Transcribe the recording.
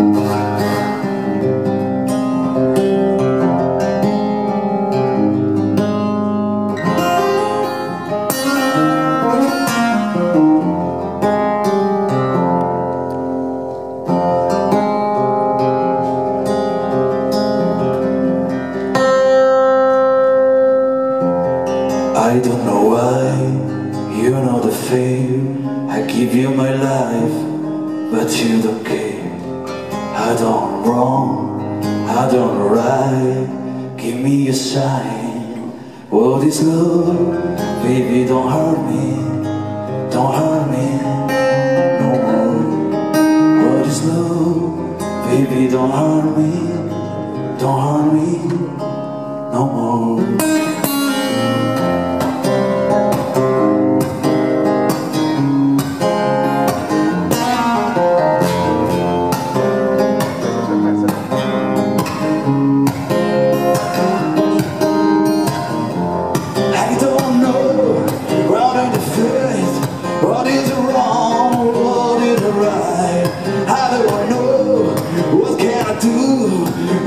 I don't know why, you know the fame I give you my life, but you don't care. I don't wrong, I don't right. Give me a sign. What is love, baby don't hurt me. Don't hurt me no more. What is love, baby don't hurt me. Don't hurt me no more. right How do I know? What can I do?